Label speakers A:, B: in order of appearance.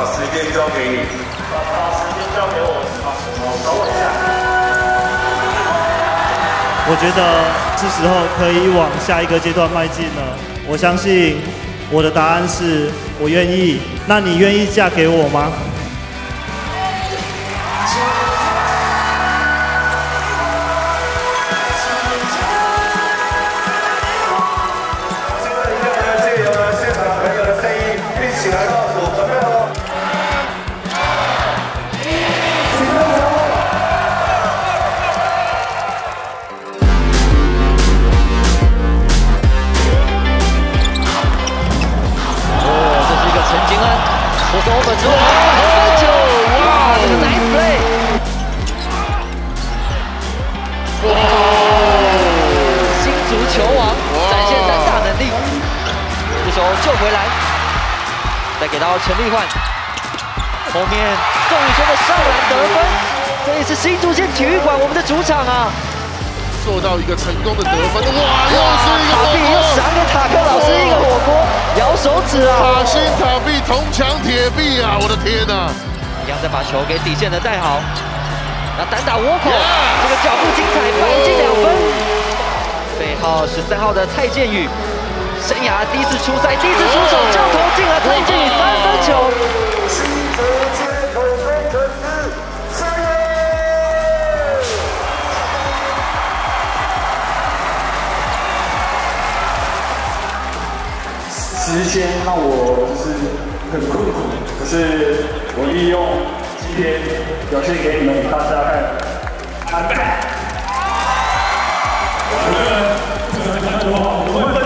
A: 把时间交给你。
B: 把把时间交给
A: 我是吗好等我。一下我觉得是时候可以往下一个阶段迈进了。我相信我的答案是我愿意。那你愿意嫁给我吗？
C: 我是 over 之后，喝酒，哇，这个 nice play，哇，新足球王展现单大能力，这球救回来，再给到陈立焕，后面宋宇轩的上篮得分，这里是新竹县体育馆，我们的主场啊。
D: 做到一个成功的得分，哇！又是一个
C: 塔壁，又赏给塔克老师一个火锅，摇手指啊！
D: 塔心塔壁，铜墙铁壁啊！我的天哪！
C: 一样再把球给底线的带好，那单打窝口，这个脚步精彩，半进两分。背号十三号的蔡健宇，生涯第一次出赛，第一次出手就投进了蔡健宇三分球。
B: 时间让我就是很困苦，可是我利用今天表现给你们大家看，拜拜。